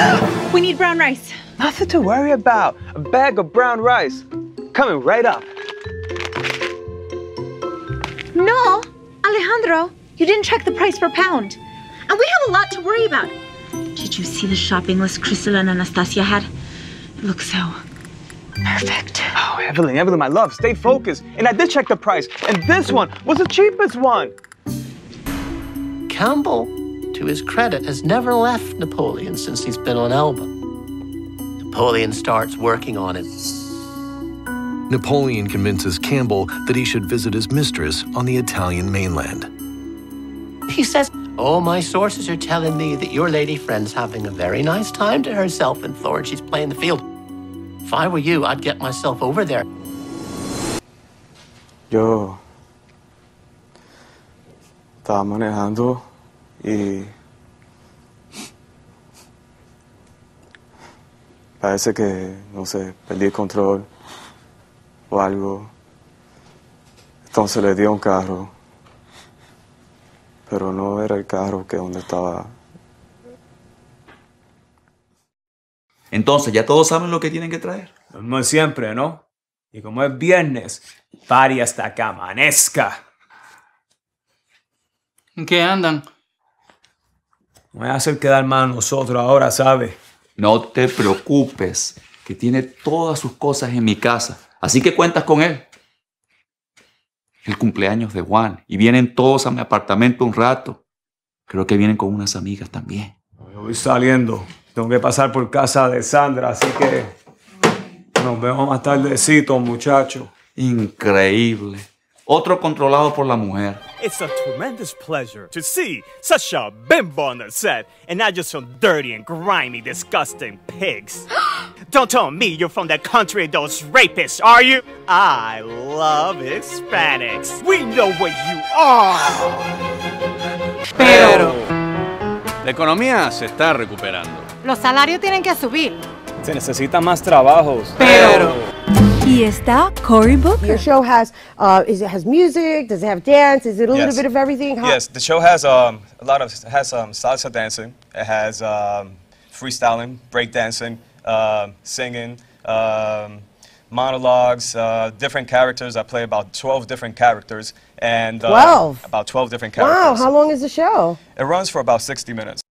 We need brown rice. Nothing to worry about. A bag of brown rice. Coming right up. No, Alejandro, you didn't check the price per pound. And we have a lot to worry about. Did you see the shopping list Crystal and Anastasia had? It looks so perfect. Oh, Evelyn, Evelyn, my love, stay focused. And I did check the price, and this one was the cheapest one. Campbell, to his credit, has never left Napoleon since he's been on Elba. Napoleon starts working on it. Napoleon convinces Campbell that he should visit his mistress on the Italian mainland. He says, Oh, my sources are telling me that your lady friend's having a very nice time to herself in Florence. She's playing the field. If I were you, I'd get myself over there. Yo estaba manejando y parece que, no sé, perdí el control o algo. Entonces le di a un carro, pero no era el carro que donde estaba. Entonces, ya todos saben lo que tienen que traer. Como siempre, ¿no? Y como es viernes, party hasta que amanezca. ¿En qué andan? Me voy a hacer quedar mal a nosotros ahora, ¿sabes? No te preocupes, que tiene todas sus cosas en mi casa. Así que cuentas con él. El cumpleaños de Juan. Y vienen todos a mi apartamento un rato. Creo que vienen con unas amigas también. Yo voy saliendo. Tengo que pasar por casa de Sandra, así que nos vemos más tardecito, muchachos. Increíble. Otro controlado por la mujer. It's a tremendous pleasure to see such a bimbo on the set, and not just some dirty and grimy, disgusting pigs. Don't tell me you're from the country of those rapists, are you? I love Hispanics. We know what you are. Pero La economía se está recuperando. Los salarios tienen que subir. Se necesitan más trabajos. Pero Y está Cory Booker. Your show has uh, is it has music? Does it have dance? Is it a little bit of everything? How- Yes, the show has um, a lot of has um, salsa dancing. It has um, freestyling, breakdancing, um, singing, um, monologues, uh, different characters. I play about 12 different characters and uh, 12? about 12 different characters. Wow, characters. how long is the show? It runs for about 60 minutes.